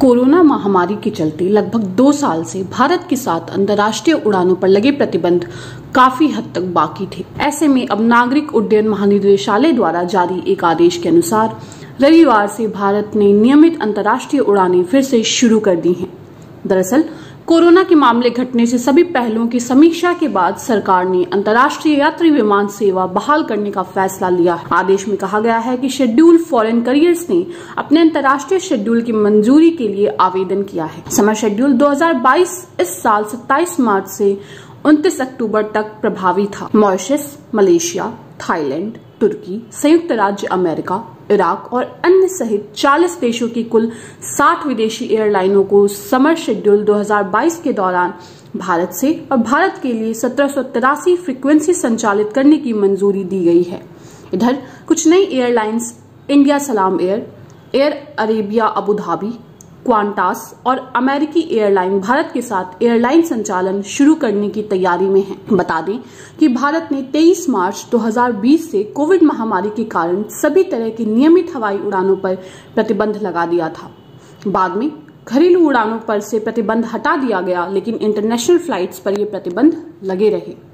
Corona महामारी के चलते लगभग दो साल से भारत के साथ अंतर्राष्ट्रीय उड़ानों पर लगे प्रतिबंध काफ़ी हद तक बाकी थे। ऐसे में अब नागरिक उड्डयन महानिदेशालय द्वारा जारी एक आदेश के अनुसार रविवार से भारत ने नियमित अंतर्राष्ट्रीय उड़ानें फिर से शुरू कर दी हैं। दरअसल कोरोना के मामले घटने से सभी पहलुओं की समीक्षा के बाद सरकार ने अंतर्राष्ट्रीय यात्री विमान सेवा बहाल करने का फैसला लिया है। आदेश में कहा गया है कि शेड्यूल फॉरेन करियर्स ने अपने अंतर्राष्ट्रीय शेड्यूल की मंजूरी के लिए आवेदन किया है। समय शेड्यूल 2022 इस साल 27 मार्च से 29 अक्टूबर तक प्रभावी था। मॉरिशस, मलेशिया, थाईलैंड, तुर्की, संयुक्त राज्य अमेरिका, इराक और अन्य सहित 40 देशों की कुल 60 विदेशी एयरलाइनों को समर शेड्यूल 2022 के दौरान भारत से और भारत के लिए सत्रह फ्रीक्वेंसी संचालित करने की मंजूरी दी गई है। इधर, कुछ नई airlines, India Salam Air Air Arabia Abu Dhabi Qantas और अमेरिकी एयरलाइन भारत के साथ एयरलाइन संचालन शुरू करने की तैयारी में है। बता दें कि भारत ने 23 मार्च 2020 से कोविड महामारी के कारण सभी तरह की नियमित हवाई उड़ानों पर प्रतिबंध लगा दिया था। बाद में घरेलू उड़ानों पर से प्रतिबंध हटा दिया गया, लेकिन इंटरनेशनल फ्लाइट्स पर ये प्रतिबंध लगे रहे।